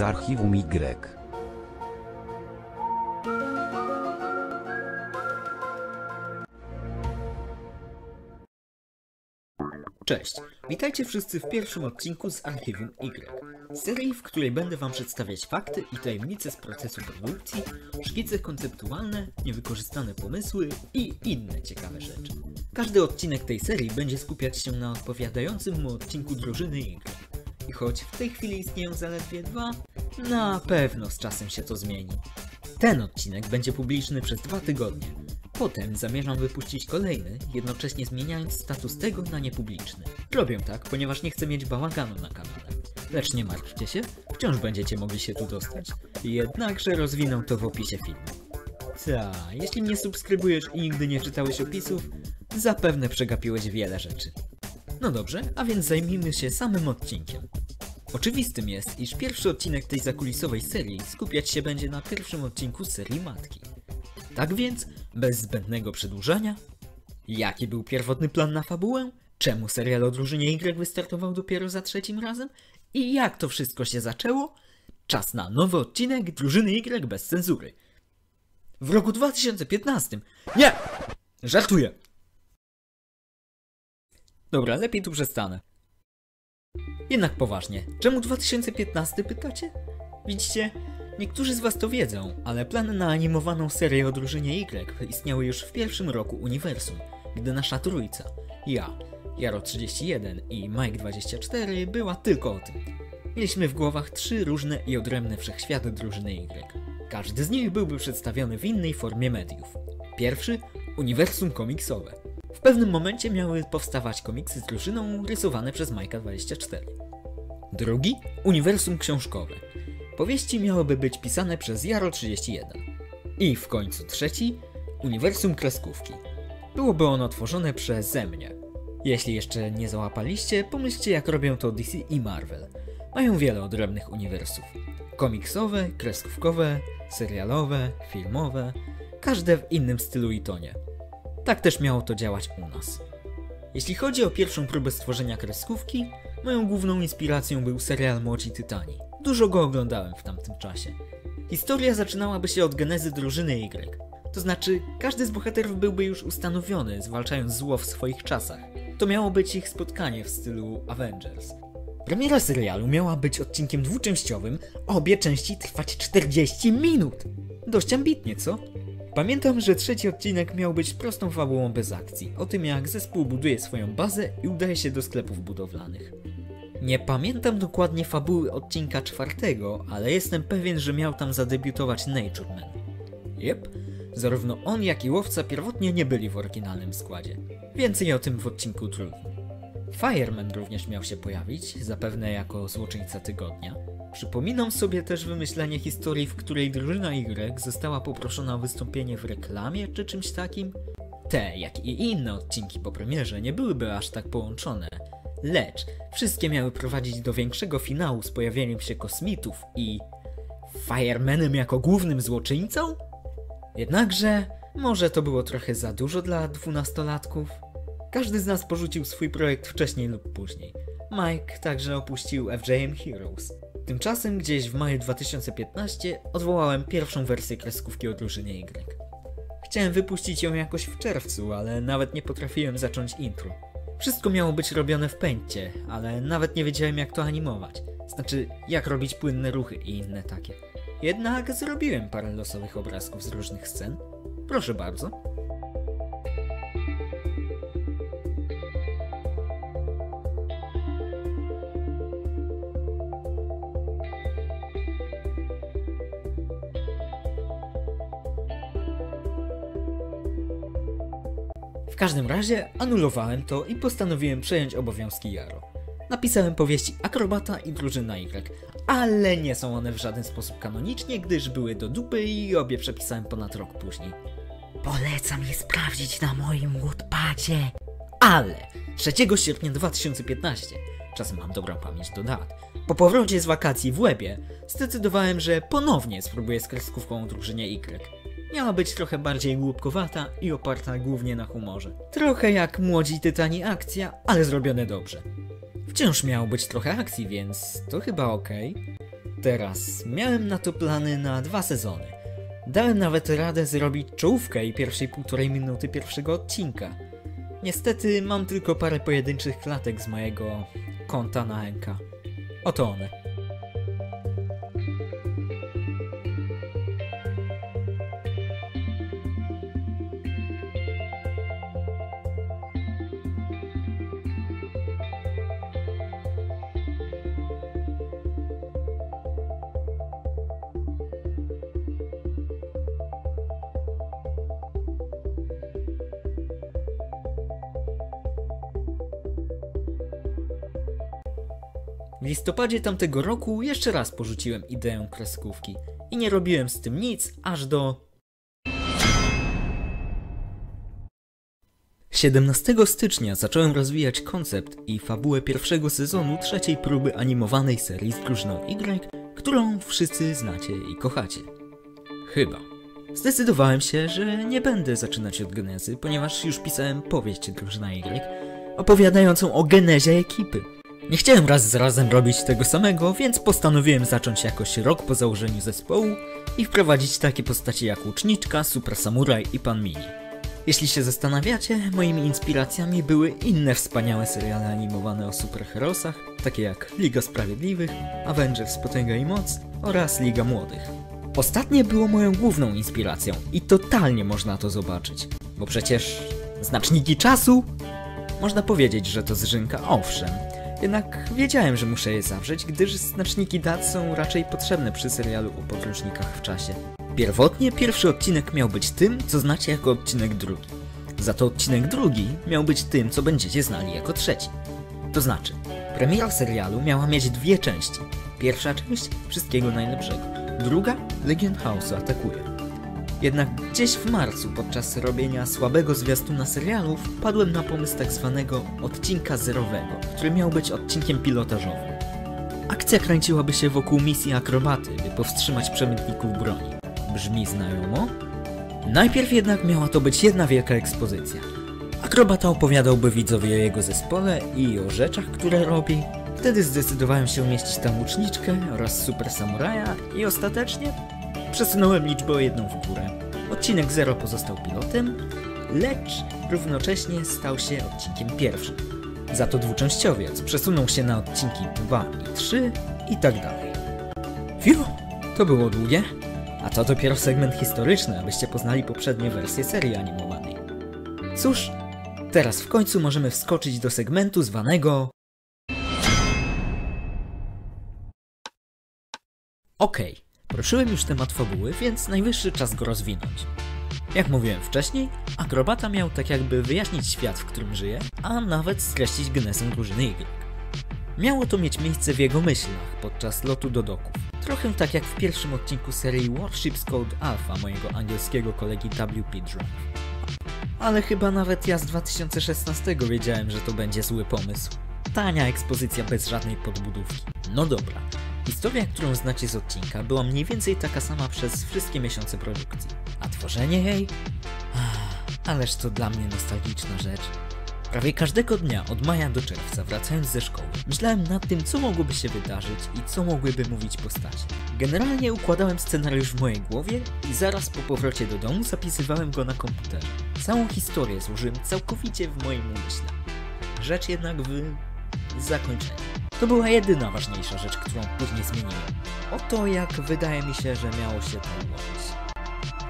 archiwum Y. Cześć, witajcie wszyscy w pierwszym odcinku z Archiwum Y, serii, w której będę wam przedstawiać fakty i tajemnice z procesu produkcji, szkice konceptualne, niewykorzystane pomysły i inne ciekawe rzeczy. Każdy odcinek tej serii będzie skupiać się na odpowiadającym mu odcinku drużyny Y. I choć w tej chwili istnieją zaledwie dwa, na pewno z czasem się to zmieni. Ten odcinek będzie publiczny przez dwa tygodnie. Potem zamierzam wypuścić kolejny, jednocześnie zmieniając status tego na niepubliczny. Robię tak, ponieważ nie chcę mieć bałaganu na kanale. Lecz nie martwcie się, wciąż będziecie mogli się tu dostać. Jednakże rozwinę to w opisie filmu. Ta, jeśli mnie subskrybujesz i nigdy nie czytałeś opisów, zapewne przegapiłeś wiele rzeczy. No dobrze, a więc zajmijmy się samym odcinkiem. Oczywistym jest, iż pierwszy odcinek tej zakulisowej serii skupiać się będzie na pierwszym odcinku serii Matki. Tak więc, bez zbędnego przedłużania, jaki był pierwotny plan na fabułę, czemu serial o drużynie Y wystartował dopiero za trzecim razem i jak to wszystko się zaczęło, czas na nowy odcinek drużyny Y bez cenzury. W roku 2015. Nie! Żartuję! Dobra, lepiej tu przestanę. Jednak poważnie, czemu 2015 pytacie? Widzicie, niektórzy z was to wiedzą, ale plany na animowaną serię o drużynie Y istniały już w pierwszym roku uniwersum, gdy nasza trójca, ja, Jaro31 i Mike24 była tylko o tym. Mieliśmy w głowach trzy różne i odrębne wszechświaty drużyny Y. Każdy z nich byłby przedstawiony w innej formie mediów. Pierwszy uniwersum komiksowe. W pewnym momencie miały powstawać komiksy z drużyną rysowane przez Majka 24. Drugi uniwersum książkowe. Powieści miałyby być pisane przez Jaro 31. I w końcu trzeci uniwersum kreskówki. Byłoby ono tworzone przeze mnie. Jeśli jeszcze nie załapaliście, pomyślcie jak robią to DC i Marvel. Mają wiele odrębnych uniwersów. Komiksowe, kreskówkowe, serialowe, filmowe, każde w innym stylu i tonie. Tak też miało to działać u nas. Jeśli chodzi o pierwszą próbę stworzenia kreskówki, moją główną inspiracją był serial Młodzi Tytani. Dużo go oglądałem w tamtym czasie. Historia zaczynałaby się od genezy drużyny Y. To znaczy, każdy z bohaterów byłby już ustanowiony, zwalczając zło w swoich czasach. To miało być ich spotkanie w stylu Avengers. Premiera serialu miała być odcinkiem dwuczęściowym, a obie części trwać 40 minut. Dość ambitnie, co? Pamiętam, że trzeci odcinek miał być prostą fabułą bez akcji, o tym jak zespół buduje swoją bazę i udaje się do sklepów budowlanych. Nie pamiętam dokładnie fabuły odcinka czwartego, ale jestem pewien, że miał tam zadebiutować Natureman. Jep, zarówno on jak i łowca pierwotnie nie byli w oryginalnym składzie. Więcej o tym w odcinku drugim. Fireman również miał się pojawić, zapewne jako złoczyńca tygodnia. Przypominam sobie też wymyślenie historii, w której drużyna Y została poproszona o wystąpienie w reklamie czy czymś takim. Te, jak i inne odcinki po premierze nie byłyby aż tak połączone, lecz wszystkie miały prowadzić do większego finału z pojawieniem się kosmitów i Firemanem jako głównym złoczyńcą? Jednakże, może to było trochę za dużo dla dwunastolatków? Każdy z nas porzucił swój projekt wcześniej lub później. Mike także opuścił FJM Heroes. Tymczasem gdzieś w maju 2015 odwołałem pierwszą wersję kreskówki o drużynie Y. Chciałem wypuścić ją jakoś w czerwcu, ale nawet nie potrafiłem zacząć intro. Wszystko miało być robione w pęcie, ale nawet nie wiedziałem jak to animować. Znaczy, jak robić płynne ruchy i inne takie. Jednak zrobiłem parę losowych obrazków z różnych scen. Proszę bardzo. Każdym razie anulowałem to i postanowiłem przejąć obowiązki Jaro. Napisałem powieści Akrobata i Drużyna Y, ale nie są one w żaden sposób kanonicznie, gdyż były do dupy i obie przepisałem ponad rok później. Polecam je sprawdzić na moim Woodpadzie. Ale 3 sierpnia 2015, czasem mam dobrą pamięć do dat, po powrocie z wakacji w Łebie, zdecydowałem, że ponownie spróbuję z kreskówką o drużynie Y. Miała być trochę bardziej głupkowata i oparta głównie na humorze. Trochę jak Młodzi Tytani akcja, ale zrobione dobrze. Wciąż miało być trochę akcji, więc to chyba okej. Teraz miałem na to plany na dwa sezony. Dałem nawet radę zrobić czołówkę i pierwszej półtorej minuty pierwszego odcinka. Niestety mam tylko parę pojedynczych klatek z mojego konta na NK. Oto one. W listopadzie tamtego roku jeszcze raz porzuciłem ideę kreskówki i nie robiłem z tym nic aż do 17 stycznia zacząłem rozwijać koncept i fabułę pierwszego sezonu trzeciej próby animowanej serii z drużyną Y, którą wszyscy znacie i kochacie. Chyba. Zdecydowałem się, że nie będę zaczynać od genezy, ponieważ już pisałem powieść drużyna Y, opowiadającą o genezie ekipy. Nie chciałem raz z razem robić tego samego, więc postanowiłem zacząć jakoś rok po założeniu zespołu i wprowadzić takie postacie jak Łuczniczka, Super Samuraj i Pan Mini. Jeśli się zastanawiacie, moimi inspiracjami były inne wspaniałe seriale animowane o superherosach, takie jak Liga Sprawiedliwych, Avengers Potęga i Moc oraz Liga Młodych. Ostatnie było moją główną inspiracją i totalnie można to zobaczyć, bo przecież znaczniki czasu? Można powiedzieć, że to zżynka, owszem, jednak wiedziałem, że muszę je zawrzeć, gdyż znaczniki dat są raczej potrzebne przy serialu o podróżnikach w czasie. Pierwotnie pierwszy odcinek miał być tym, co znacie jako odcinek drugi. Za to odcinek drugi miał być tym, co będziecie znali jako trzeci. To znaczy, premiera serialu miała mieć dwie części. Pierwsza część wszystkiego najlepszego. Druga Legion House atakuje. Jednak gdzieś w marcu podczas robienia słabego zwiastuna serialu wpadłem na pomysł tak zwanego odcinka zerowego, który miał być odcinkiem pilotażowym. Akcja kręciłaby się wokół misji akrobaty, by powstrzymać przemytników broni. Brzmi znajomo? Najpierw jednak miała to być jedna wielka ekspozycja. Akrobata opowiadałby widzowie o jego zespole i o rzeczach, które robi. Wtedy zdecydowałem się umieścić tam łuczniczkę oraz super samuraja i ostatecznie przesunąłem liczbę o jedną w górę. Odcinek 0 pozostał pilotem, lecz równocześnie stał się odcinkiem pierwszym. Za to dwuczęściowiec przesunął się na odcinki 2 i 3 i tak dalej. Fiu, to było długie. A to dopiero segment historyczny, abyście poznali poprzednie wersje serii animowanej. Cóż, teraz w końcu możemy wskoczyć do segmentu zwanego... Okej, okay. Poruszyłem już temat fabuły, więc najwyższy czas go rozwinąć. Jak mówiłem wcześniej, akrobata miał tak jakby wyjaśnić świat, w którym żyje, a nawet skreślić genesę drużyny Y. Miało to mieć miejsce w jego myślach podczas lotu do doków. Trochę tak jak w pierwszym odcinku serii Warships Code Alpha mojego angielskiego kolegi WP Drive. Ale chyba nawet ja z 2016 wiedziałem, że to będzie zły pomysł. Tania ekspozycja bez żadnej podbudówki. No dobra. Historia, którą znacie z odcinka, była mniej więcej taka sama przez wszystkie miesiące produkcji. A tworzenie jej? Ależ to dla mnie nostalgiczna rzecz. Prawie każdego dnia od maja do czerwca, wracając ze szkoły, myślałem nad tym, co mogłoby się wydarzyć i co mogłyby mówić postacie. Generalnie układałem scenariusz w mojej głowie i zaraz po powrocie do domu zapisywałem go na komputerze. Całą historię złożyłem całkowicie w moim umyśle. Rzecz jednak w zakończeniu. To była jedyna ważniejsza rzecz, którą później zmieniłem. Oto jak wydaje mi się, że miało się to ułożyć.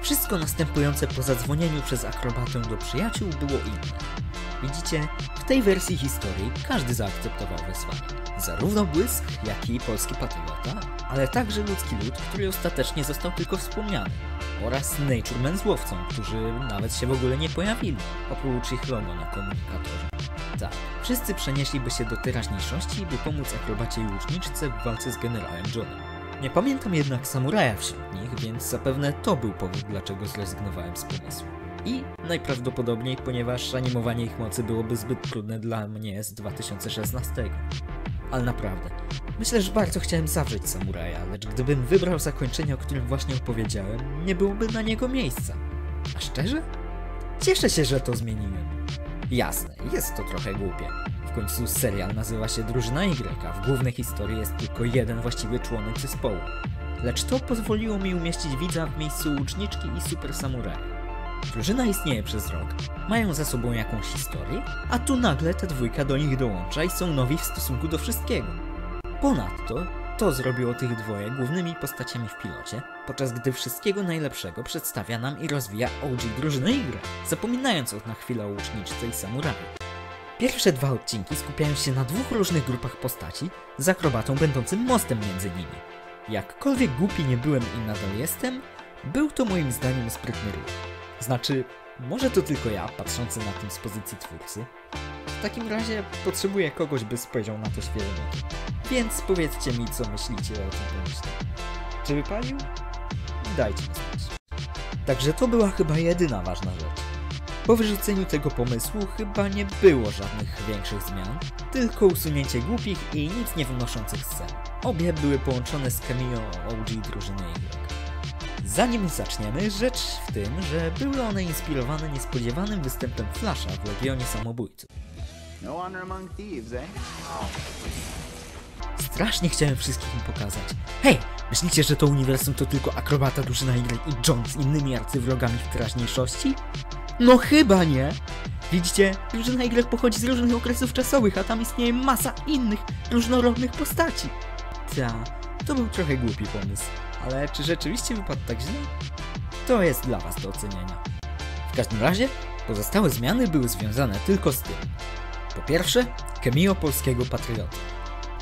Wszystko następujące po zadzwonieniu przez akrobatę do przyjaciół było inne. Widzicie, w tej wersji historii każdy zaakceptował wezwanie. Zarówno Błysk, jak i polski patriota, ale także ludzki lud, który ostatecznie został tylko wspomniany. Oraz Natureman z łowcą, którzy nawet się w ogóle nie pojawili, oprócz ich logo na komunikatorze. Tak, wszyscy przenieśliby się do teraźniejszości, by pomóc akrobacie i łuczniczce w walce z generałem Johnem. Nie pamiętam jednak samuraja wśród nich, więc zapewne to był powód, dlaczego zrezygnowałem z pomysłu. I najprawdopodobniej, ponieważ animowanie ich mocy byłoby zbyt trudne dla mnie z 2016. Ale naprawdę, myślę, że bardzo chciałem zawrzeć samuraja, lecz gdybym wybrał zakończenie, o którym właśnie opowiedziałem, nie byłoby na niego miejsca. A szczerze? Cieszę się, że to zmieniłem. Jasne, jest to trochę głupie. W końcu serial nazywa się Drużyna Y, a w głównej historii jest tylko jeden właściwy członek zespołu. Lecz to pozwoliło mi umieścić widza w miejscu łuczniczki i super samuraja. Drużyna istnieje przez rok, mają za sobą jakąś historię, a tu nagle ta dwójka do nich dołącza i są nowi w stosunku do wszystkiego. Ponadto to zrobiło tych dwoje głównymi postaciami w pilocie, podczas gdy wszystkiego najlepszego przedstawia nam i rozwija OG drużyny Y, zapominając na chwilę o łuczniczce i samuraju. Pierwsze dwa odcinki skupiają się na dwóch różnych grupach postaci, z akrobatą będącym mostem między nimi. Jakkolwiek głupi nie byłem i nadal jestem, był to moim zdaniem sprytny ruch. Znaczy, może to tylko ja, patrzący na tym z pozycji twórcy. W takim razie potrzebuję kogoś, by spojrzał na to świeżym. Więc powiedzcie mi, co myślicie o tym pomyśle. Czy wypalił? Dajcie mi znać. Także to była chyba jedyna ważna rzecz. Po wyrzuceniu tego pomysłu chyba nie było żadnych większych zmian, tylko usunięcie głupich i nic nie wnoszących scen. Obie były połączone z cameo OG drużyny Y. Zanim zaczniemy, rzecz w tym, że były one inspirowane niespodziewanym występem Flasha w Legionie Samobójców. No honor among thieves, eh? Strasznie chciałem wszystkich im pokazać. Hej, myślicie, że to uniwersum to tylko akrobata drużyna Y i John z innymi arcywrogami w teraźniejszości? No chyba nie! Widzicie, drużyna Y pochodzi z różnych okresów czasowych, a tam istnieje masa innych, różnorodnych postaci. Ta, to był trochę głupi pomysł, ale czy rzeczywiście wypadł tak źle? To jest dla was do ocenienia. W każdym razie, pozostałe zmiany były związane tylko z tym. Po pierwsze, Kemio polskiego patrioty.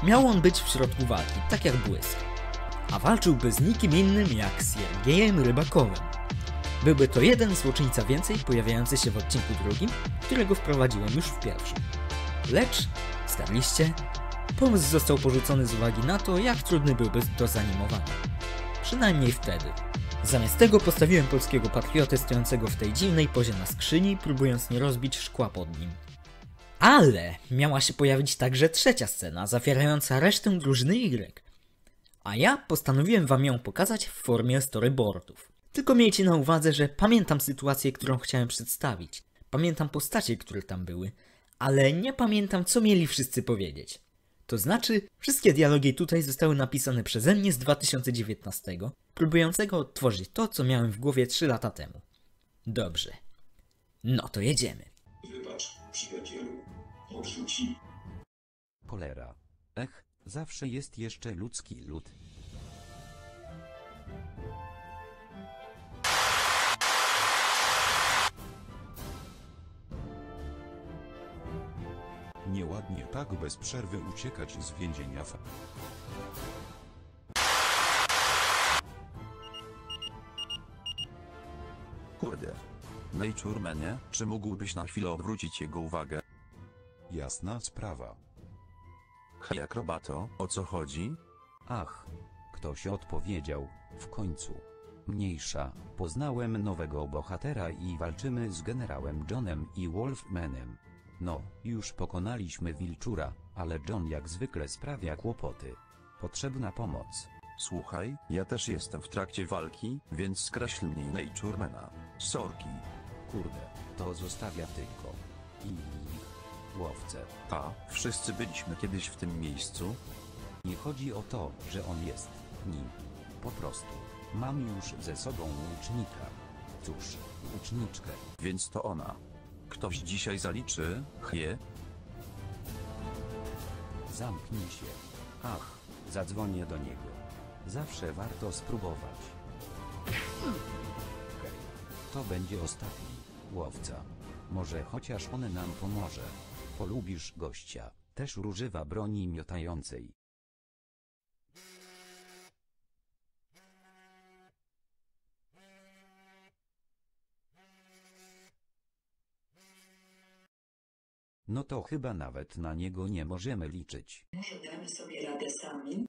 Miał on być w środku walki, tak jak błysk. A walczyłby z nikim innym jak Siergiejem Rybakowym. Byłby to jeden złoczyńca więcej pojawiający się w odcinku drugim, którego wprowadziłem już w pierwszym. Lecz, starliście, pomysł został porzucony z uwagi na to, jak trudny byłby do zanimowania. Przynajmniej wtedy. Zamiast tego postawiłem polskiego patriotę stojącego w tej dziwnej pozie na skrzyni, próbując nie rozbić szkła pod nim. Ale miała się pojawić także trzecia scena, zawierająca resztę drużyny Y. A ja postanowiłem wam ją pokazać w formie storyboardów. Tylko miejcie na uwadze, że pamiętam sytuację, którą chciałem przedstawić. Pamiętam postacie, które tam były, ale nie pamiętam, co mieli wszyscy powiedzieć. To znaczy, wszystkie dialogi tutaj zostały napisane przeze mnie z 2019, próbującego odtworzyć to, co miałem w głowie 3 lata temu. Dobrze. No to jedziemy. Wybacz, przyjacielu. Odrzuci. Cholera. Ech, zawsze jest jeszcze ludzki lud. Nieładnie tak bez przerwy uciekać z więzienia. Kurde. Naturemanie, czy mógłbyś na chwilę odwrócić jego uwagę? Jasna sprawa. Hej akrobato, o co chodzi? Ach, ktoś odpowiedział, w końcu. Mniejsza, poznałem nowego bohatera i walczymy z generałem Johnem i Wolfmanem. No, już pokonaliśmy wilczura, ale John jak zwykle sprawia kłopoty. Potrzebna pomoc. Słuchaj, ja też jestem w trakcie walki, więc skreśl mnie Naturemana. Sorki. Kurde, to zostawia tylko. I... łowcę. A, wszyscy byliśmy kiedyś w tym miejscu? Nie chodzi o to, że on jest nim. Po prostu. Mam już ze sobą łucznika. Cóż, łuczniczkę. Więc to ona. Ktoś dzisiaj zaliczy, chje? Zamknij się. Ach, zadzwonię do niego. Zawsze warto spróbować. Okej, to będzie ostatni łowca. Może chociaż on nam pomoże. Polubisz gościa. Też używa broni miotającej. No to chyba nawet na niego nie możemy liczyć. Może damy sobie radę sami?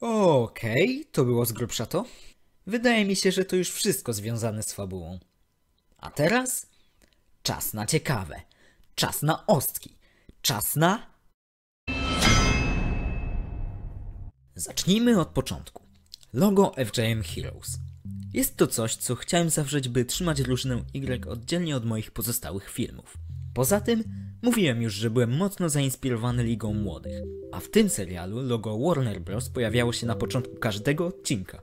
Okej, to było z grubsza to. Wydaje mi się, że to już wszystko związane z fabułą. A teraz? Czas na ciekawe. Czas na ostki. Czas na... Zacznijmy od początku. Logo FJM Heroes. Jest to coś, co chciałem zawrzeć, by trzymać drużynę Y oddzielnie od moich pozostałych filmów. Poza tym, Mówiłem już, że byłem mocno zainspirowany Ligą Młodych, a w tym serialu logo Warner Bros. pojawiało się na początku każdego odcinka.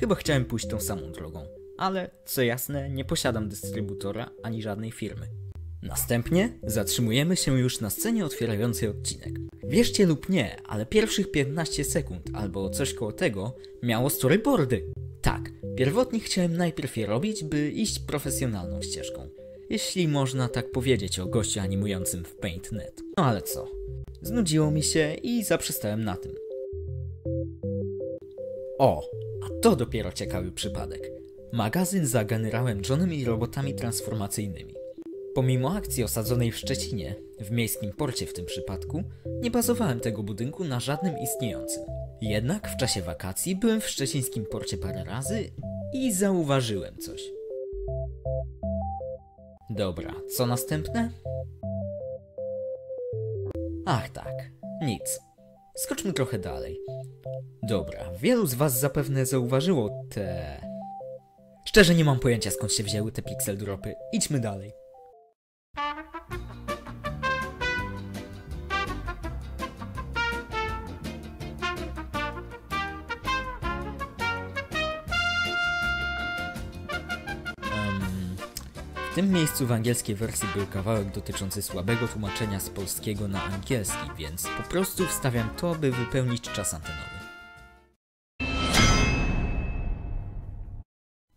Chyba chciałem pójść tą samą drogą, ale co jasne, nie posiadam dystrybutora ani żadnej firmy. Następnie zatrzymujemy się już na scenie otwierającej odcinek. Wierzcie lub nie, ale pierwszych 15 sekund albo coś koło tego miało storyboardy. Tak, pierwotnie chciałem najpierw je robić, by iść profesjonalną ścieżką. Jeśli można tak powiedzieć o gościu animującym w Paint.net. No ale co? Znudziło mi się i zaprzestałem na tym. O, a to dopiero ciekawy przypadek. Magazyn za generałem Johnem i robotami transformacyjnymi. Pomimo akcji osadzonej w Szczecinie, w miejskim porcie w tym przypadku, nie bazowałem tego budynku na żadnym istniejącym. Jednak w czasie wakacji byłem w szczecińskim porcie parę razy i zauważyłem coś. Dobra, co następne? Ach tak, nic. Skoczmy trochę dalej. Dobra, wielu z was zapewne zauważyło te... Szczerze nie mam pojęcia skąd się wzięły te pixel dropy. Idźmy dalej. W tym miejscu w angielskiej wersji był kawałek dotyczący słabego tłumaczenia z polskiego na angielski, więc po prostu wstawiam to, by wypełnić czas antenowy.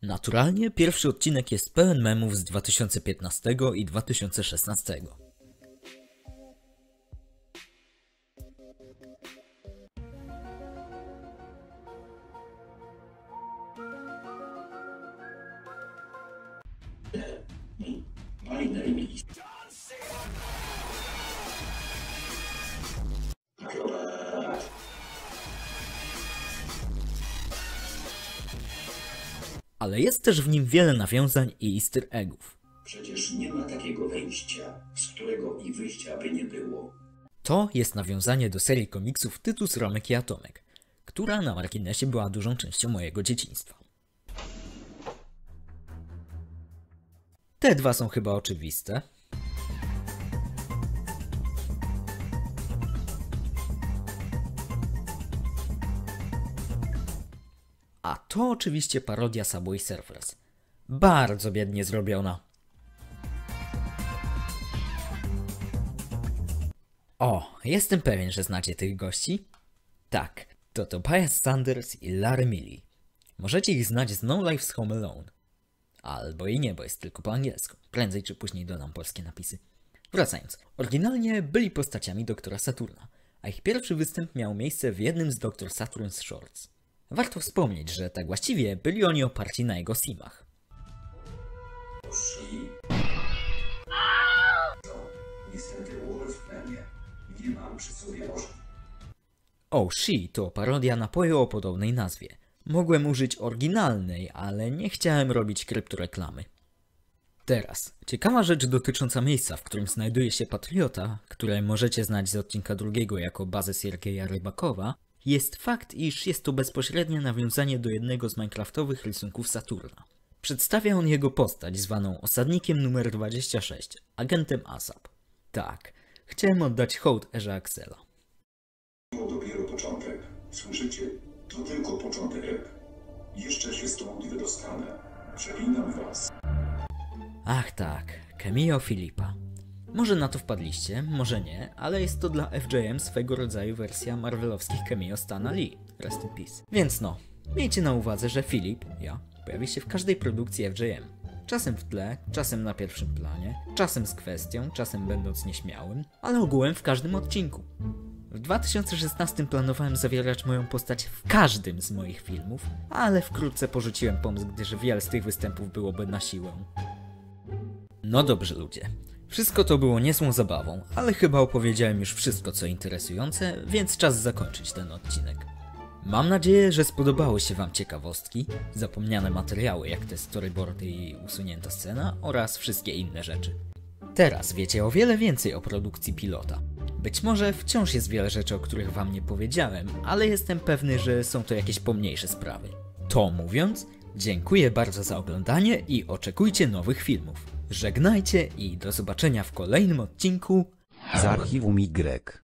Naturalnie pierwszy odcinek jest pełen memów z 2015 i 2016. Ale jest też w nim wiele nawiązań i easter eggów. Przecież nie ma takiego wejścia, z którego i wyjścia by nie było. To jest nawiązanie do serii komiksów Tytus, Romek i Atomek, która na marginesie była dużą częścią mojego dzieciństwa. Te dwa są chyba oczywiste. A to oczywiście parodia Subway Surfers. Bardzo biednie zrobiona. O, jestem pewien, że znacie tych gości. Tak, to Tobias Sanders i Larry Millie. Możecie ich znać z No Life's Home Alone. Albo i nie, bo jest tylko po angielsku. Prędzej czy później dodam polskie napisy. Wracając, oryginalnie byli postaciami doktora Saturna, a ich pierwszy występ miał miejsce w jednym z Dr. Saturn's Shorts. Warto wspomnieć, że tak właściwie byli oni oparci na jego simach. Osi. Niestety, Wolfmanie, nie mam przy sobie. Oh She to parodia napoju o podobnej nazwie. Mogłem użyć oryginalnej, ale nie chciałem robić kryptoreklamy. Teraz, ciekawa rzecz dotycząca miejsca, w którym znajduje się Patriota, które możecie znać z odcinka drugiego jako bazę Siergieja Rybakowa, jest fakt, iż jest to bezpośrednie nawiązanie do jednego z minecraftowych rysunków Saturna. Przedstawia on jego postać zwaną osadnikiem numer 26, agentem ASAP. Tak, chciałem oddać hołd Erze Axela. To dopiero początek. Słyszycie? To tylko początek. Jeszcze się stąd wydostanę. Przeklinam was. Ach tak, Cameo Filipa. Może na to wpadliście, może nie, ale jest to dla FJM swego rodzaju wersja marvelowskich cameo Stana Lee. Rest in peace. Więc no, miejcie na uwadze, że Filip, ja, pojawi się w każdej produkcji FJM. Czasem w tle, czasem na pierwszym planie, czasem z kwestią, czasem będąc nieśmiałym, ale ogółem w każdym odcinku. W 2016 planowałem zawierać moją postać w każdym z moich filmów, ale wkrótce porzuciłem pomysł, gdyż wiele z tych występów byłoby na siłę. No dobrze ludzie. Wszystko to było niezłą zabawą, ale chyba opowiedziałem już wszystko co interesujące, więc czas zakończyć ten odcinek. Mam nadzieję, że spodobały się Wam ciekawostki, zapomniane materiały jak te storyboardy i usunięta scena oraz wszystkie inne rzeczy. Teraz wiecie o wiele więcej o produkcji pilota. Być może wciąż jest wiele rzeczy, o których Wam nie powiedziałem, ale jestem pewny, że są to jakieś pomniejsze sprawy. To mówiąc, Dziękuję bardzo za oglądanie i oczekujcie nowych filmów. Żegnajcie i do zobaczenia w kolejnym odcinku Z archiwum Y.